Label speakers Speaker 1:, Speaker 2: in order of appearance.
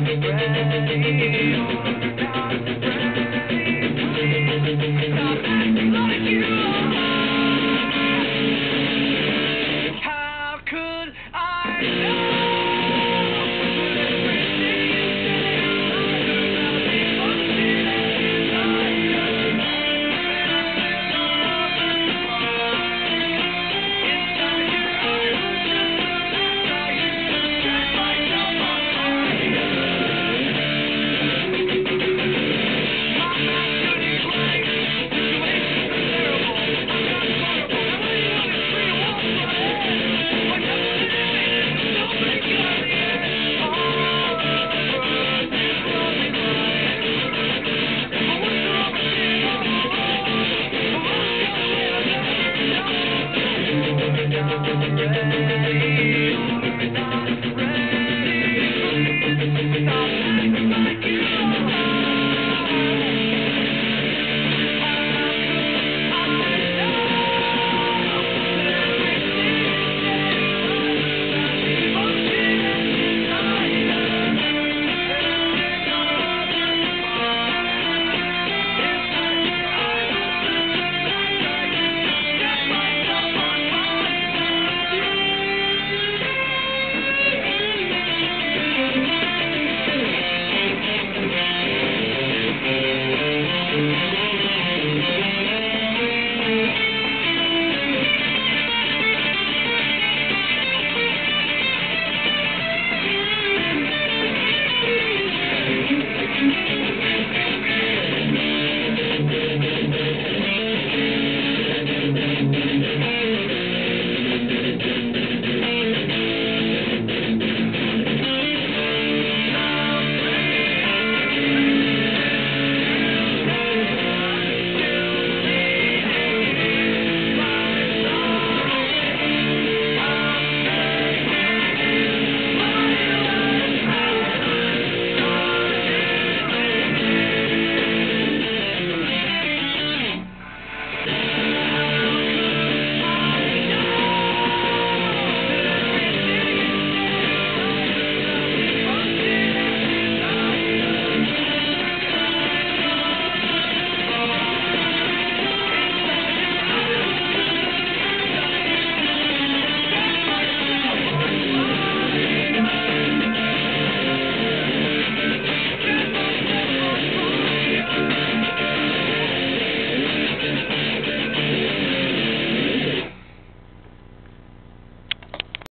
Speaker 1: ready. Stop acting